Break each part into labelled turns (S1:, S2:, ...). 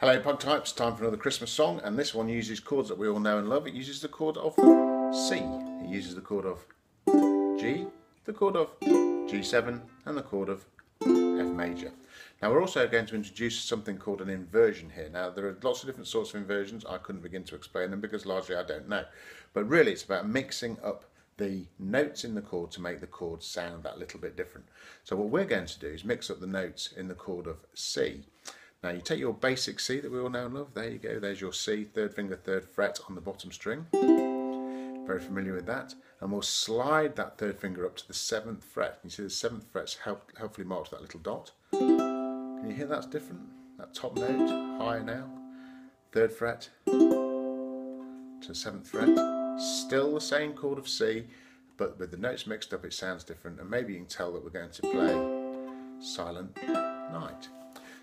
S1: Hello Pug Types, time for another Christmas song and this one uses chords that we all know and love. It uses the chord of C, it uses the chord of G, the chord of G7 and the chord of F major. Now we're also going to introduce something called an inversion here. Now there are lots of different sorts of inversions, I couldn't begin to explain them because largely I don't know. But really it's about mixing up the notes in the chord to make the chord sound that little bit different. So what we're going to do is mix up the notes in the chord of C now you take your basic C that we all know and love, there you go, there's your C, third finger, third fret on the bottom string. Very familiar with that. And we'll slide that third finger up to the seventh fret. You see the seventh fret's help, helpfully marked that little dot. Can you hear that's different? That top note, higher now, third fret to seventh fret. Still the same chord of C, but with the notes mixed up it sounds different and maybe you can tell that we're going to play Silent Night.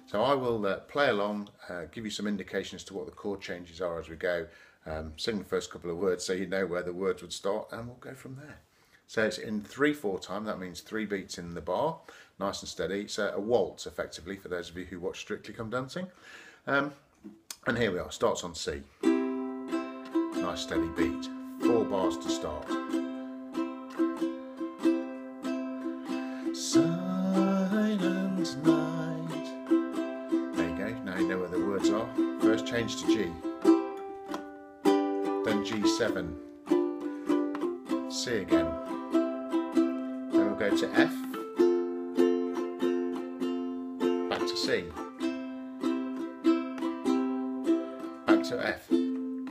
S1: So I will uh, play along, uh, give you some indications to what the chord changes are as we go, um, sing the first couple of words so you know where the words would start and we'll go from there. So it's in 3-4 time, that means three beats in the bar, nice and steady. It's a, a waltz effectively for those of you who watch Strictly Come Dancing. Um, and here we are, starts on C. Nice steady beat, four bars to start. Change to G, then G7, C again, then we'll go to F, back to C, back to F, and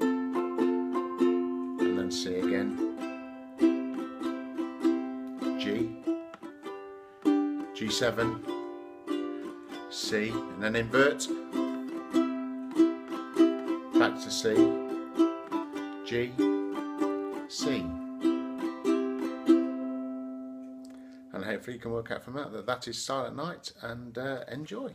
S1: then C again, G, G7, C, and then invert back to C, G, C. And hopefully you can work out from that that that is Silent Night and uh, enjoy.